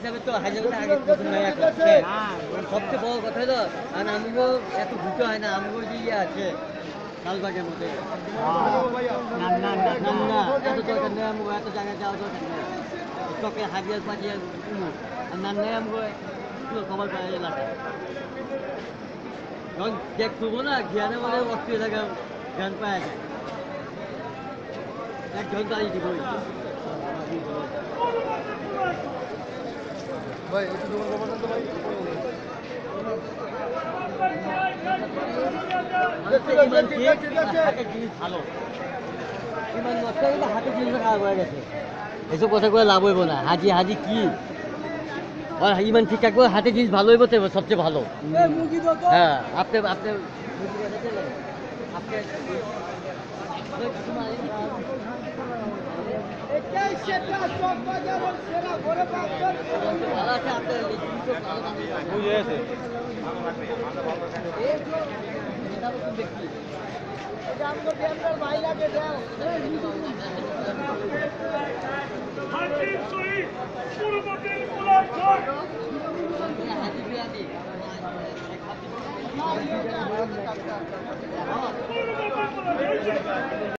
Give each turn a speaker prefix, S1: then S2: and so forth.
S1: হিসাবে তো হাজার আগে এখন সবচেয়ে বড় কথা হলো, আর আমগো এত ঘুরতে হয় না আমগো যে ইয়ে আছে লালবাগের মধ্যে। না না না না না, এত দরকার নেই আমগো এত জায়গায় যাওয়া দরকার নেই। হাজিয়ার পাজিয়ার কোনো আর না নেই আমগো খবর পায় এলাকা যখন চেক করব না, জ্ঞানে বলে অস্থির জায়গা জ্ঞান পাওয়া যায়। এক ঘণ্টা দিব
S2: ভাই একটু দোকান করবেন তো ভাই।
S1: এসব কথা করে লাভ হইব না। হাজি হাজি কি? আর ইমান ঠিক থাকবে হাতের জিনিস ভালো হইব সবচেয়ে ভালো। হ্যাঁ আপনি আপনি আপনি ভালো আছে আপনার
S2: বুঝে আছে
S1: ব্যক্তি
S3: হাজির শহীদ পূর্বদিন গোলাপ খান
S1: হাজি বিয়ানি
S3: পূর্বদিন গোলাপ